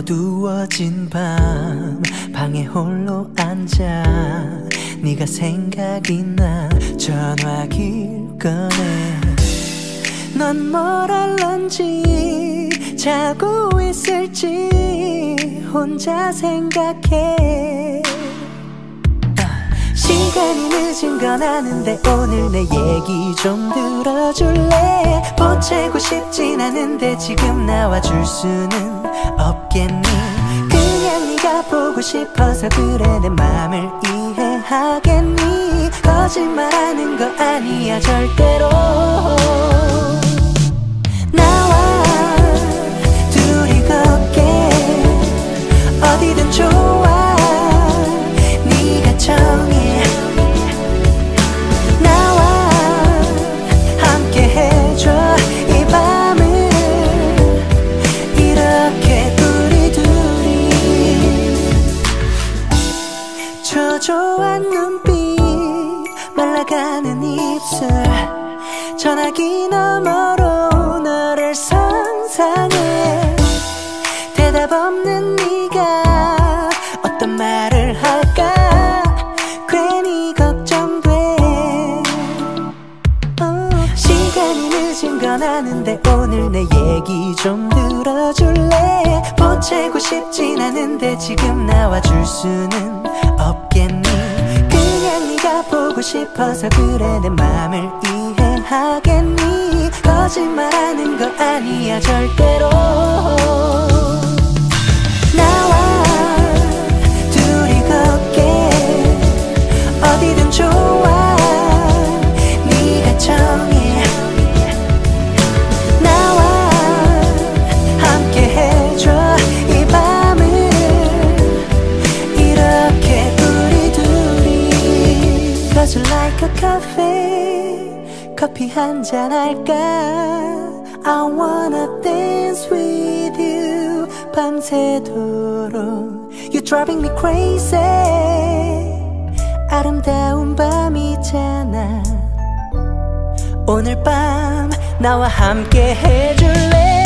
어두워진 밤 방에 홀로 앉아 네가 생각이 나 전화기를 꺼내. 넌 뭘 할런지 자고 있을지 혼자 생각해 시간이 늦은 건 아는데 오늘 내 얘기 좀 들어줄래? 보채고 싶진 않은데 지금 나와줄 수는 없겠니? 그냥 네가 보고 싶어서 그래 내 맘을 이해하겠니? 거짓말하는 거 아니야 절대로. 나와 초조한 눈빛 말라가는 입술. 전화기 너머로 아는데 오늘 내 얘기 좀 들어줄래? 보채고 싶진 않은데 지금 나와줄 수는 없겠니? 그냥 네가 보고 싶어서 그래 내 맘을 이해하겠니? 거짓말하는 거 아니야 절대로 Cause you like a coffee 커피 한 잔 할까 I wanna dance with you 밤새도록 You driving me crazy 아름다운 밤이잖아 오늘 밤 나와 함께 해줄래